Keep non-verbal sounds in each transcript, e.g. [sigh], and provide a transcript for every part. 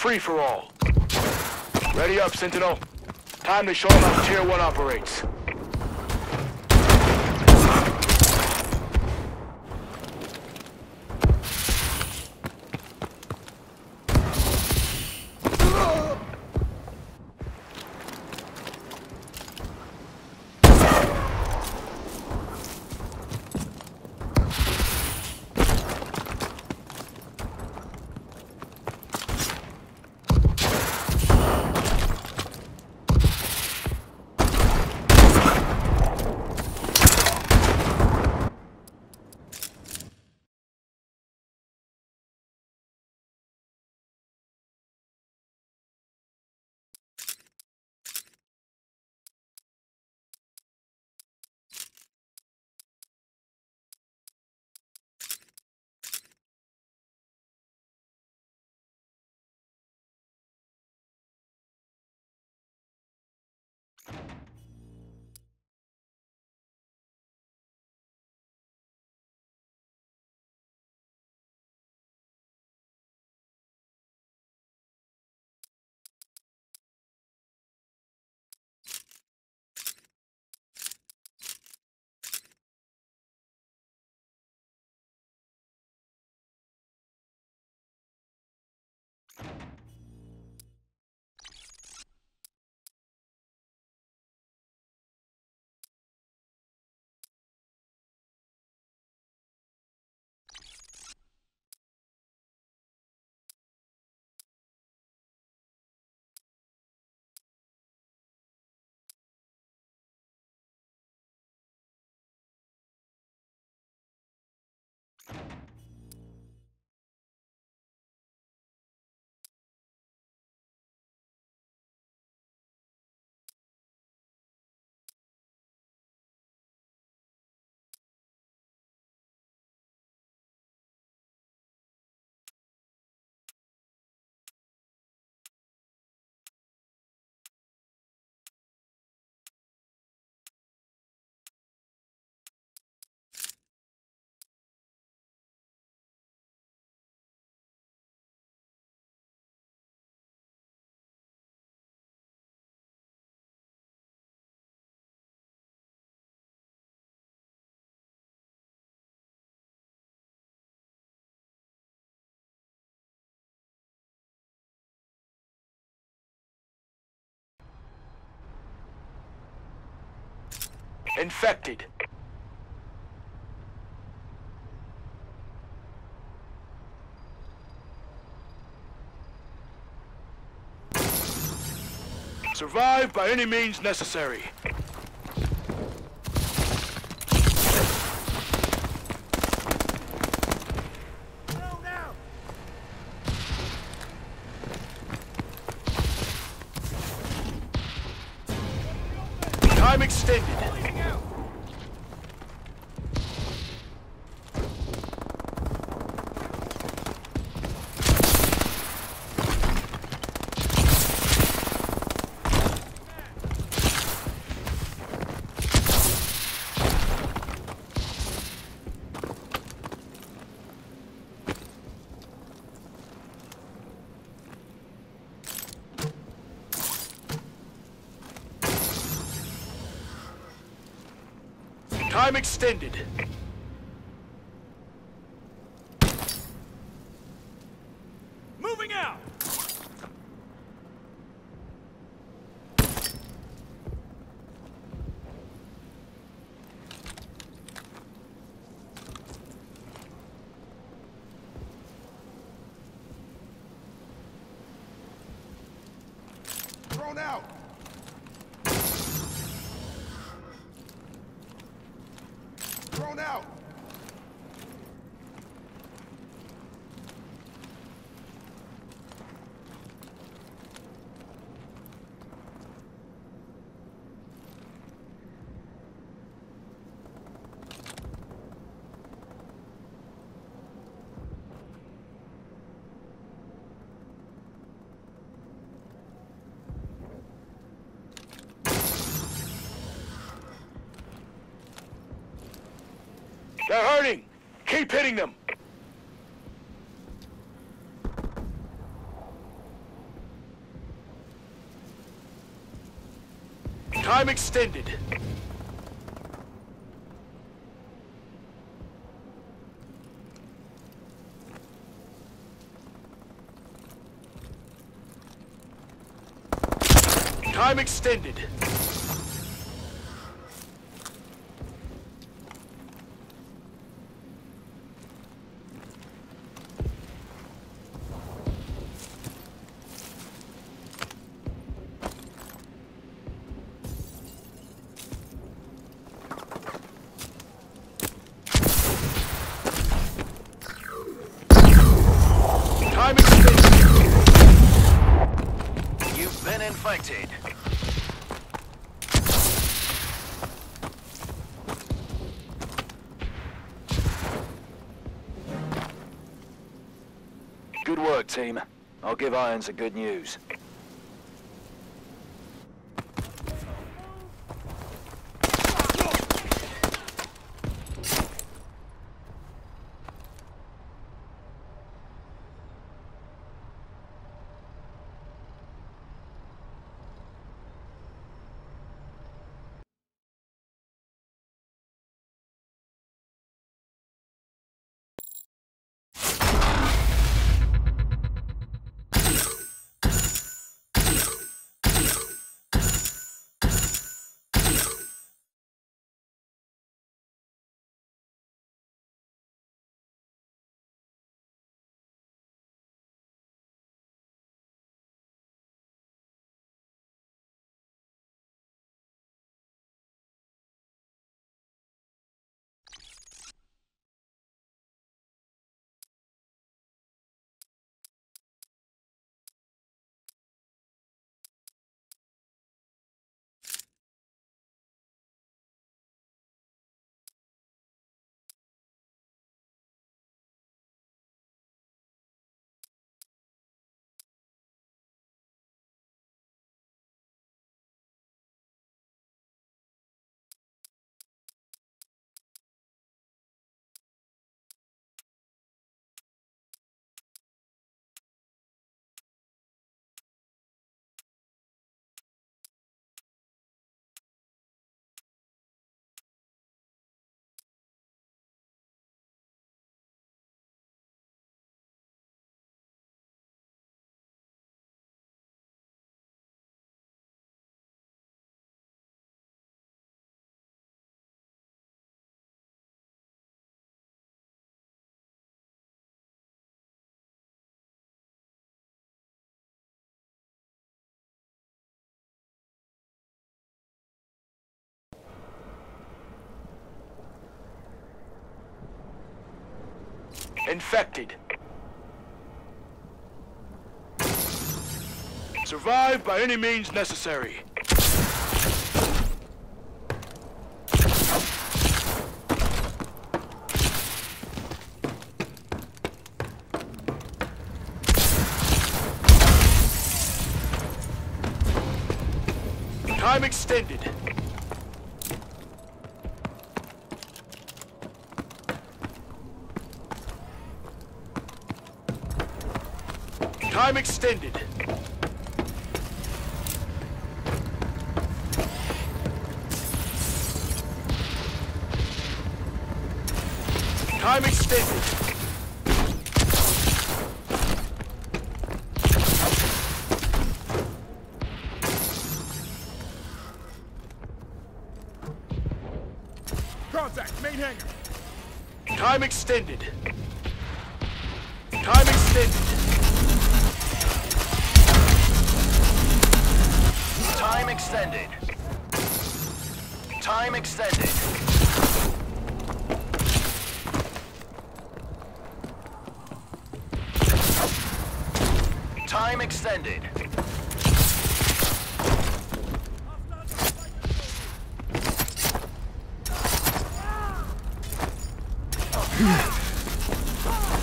Free for all. Ready up, Sentinel. Time to show them how Tier 1 operates. Infected. Survive by any means necessary. Time extended. Time extended. Moving out! Thrown out! They're hurting. Keep hitting them. Time extended. Time extended. Good work, team. I'll give Irons the good news. Infected. Survive by any means necessary. Time extended. Time extended. Time extended. Contact, main hangar. Time extended. Time extended. Time extended. Time extended. Time extended.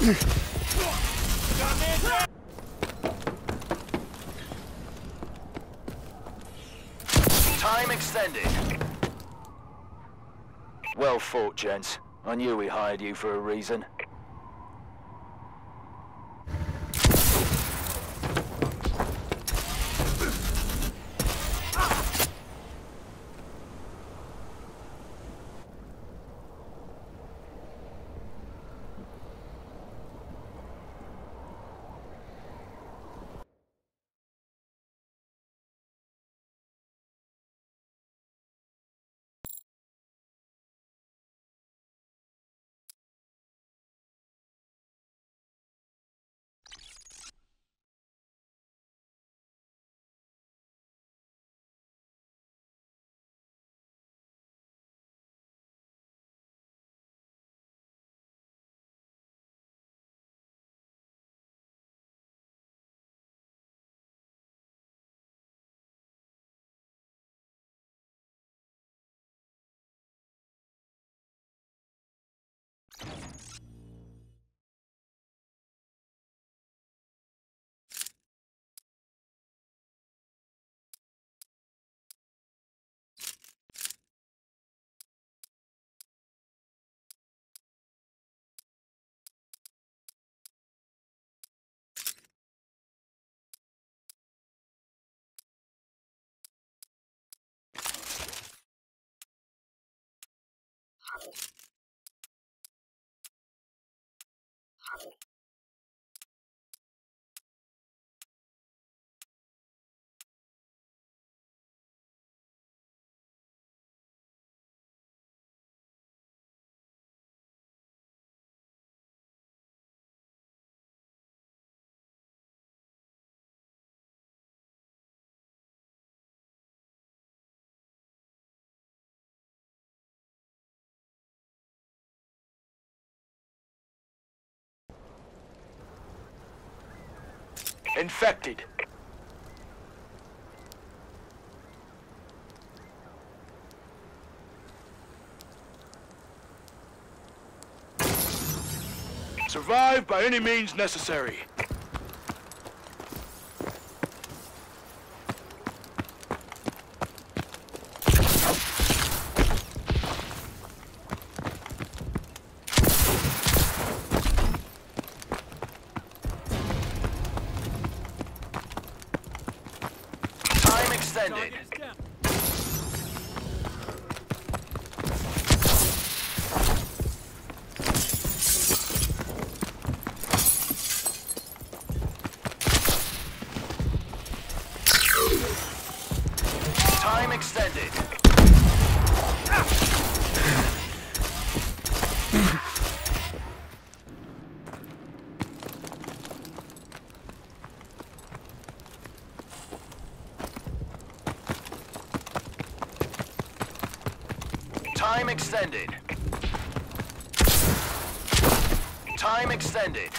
Time [laughs] Fought, gents. I knew we hired you for a reason. Hallo. Hallo. Infected. Survive by any means necessary. Time extended. Time extended. Time extended. Time extended.